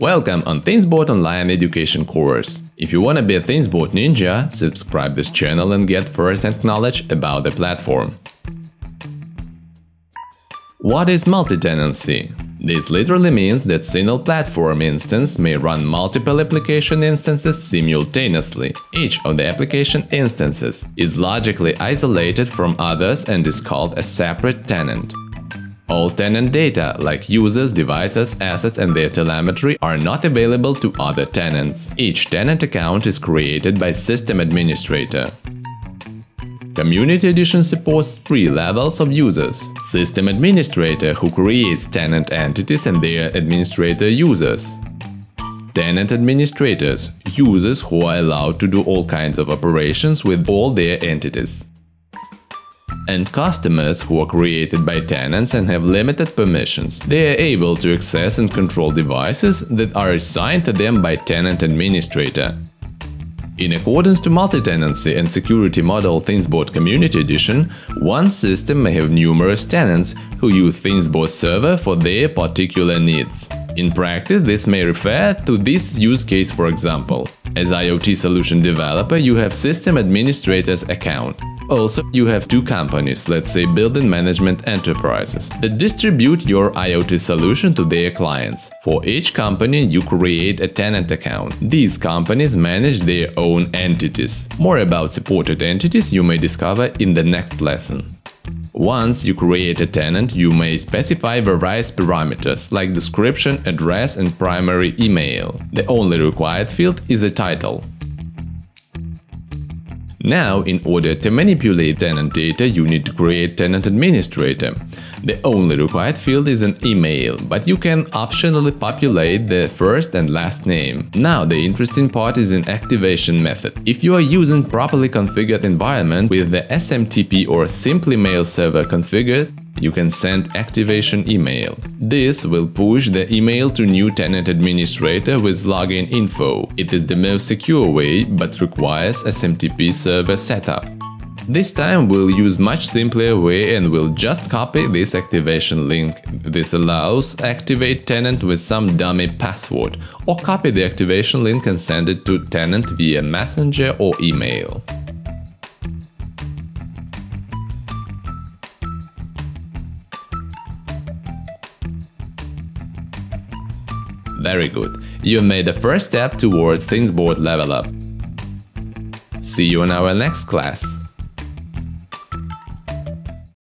Welcome on ThingsBoard Online Education course. If you wanna be a ThingsBoard ninja, subscribe this channel and get first-hand knowledge about the platform. What is multi-tenancy? This literally means that single platform instance may run multiple application instances simultaneously. Each of the application instances is logically isolated from others and is called a separate tenant. All tenant data, like users, devices, assets and their telemetry, are not available to other tenants. Each tenant account is created by system administrator. Community Edition supports three levels of users. System Administrator, who creates tenant entities and their administrator users. Tenant administrators, users who are allowed to do all kinds of operations with all their entities and customers who are created by tenants and have limited permissions. They are able to access and control devices that are assigned to them by tenant administrator. In accordance to multi-tenancy and security model ThingsBoard Community Edition, one system may have numerous tenants who use ThingsBoard server for their particular needs. In practice, this may refer to this use case for example. As IoT solution developer, you have system administrator's account. Also, you have two companies, let's say building management enterprises, that distribute your IoT solution to their clients. For each company, you create a tenant account. These companies manage their own entities. More about supported entities you may discover in the next lesson. Once you create a tenant, you may specify various parameters like description, address and primary email. The only required field is a title. Now, in order to manipulate tenant data, you need to create tenant administrator. The only required field is an email, but you can optionally populate the first and last name. Now, the interesting part is an activation method. If you are using properly configured environment with the SMTP or Simply Mail server configured, you can send activation email. This will push the email to new tenant administrator with login info. It is the most secure way, but requires SMTP server setup. This time we'll use much simpler way and we'll just copy this activation link. This allows activate tenant with some dummy password or copy the activation link and send it to tenant via messenger or email. Very good. You made the first step towards ThingsBoard level up. See you in our next class.